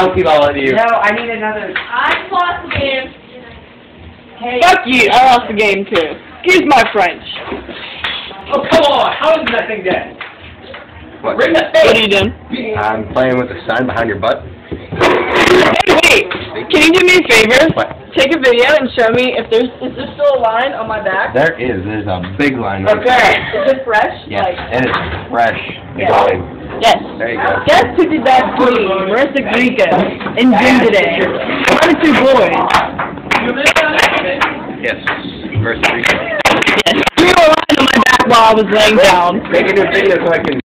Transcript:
bouncy ball at you. No, I need another. I lost the game. Hey. Fuck you, I lost the game too. Excuse my French. Oh, come on! How is that thing dead? What? Ring the What are you doing? I'm playing with the sign behind your butt. Hey, wait! Can you do me a favor? What? Take a video and show me if there's is there still a line on my back? There is. There's a big line right Okay. Is it fresh? Yes, Like, it is fresh. Yeah. Line. yes. There you go. Guess who did that for me? Marissa Grieca in gym today. One or two boys. Yes. Versus three. Yes. Drew a line on my back while I was laying down. Make a new video so I can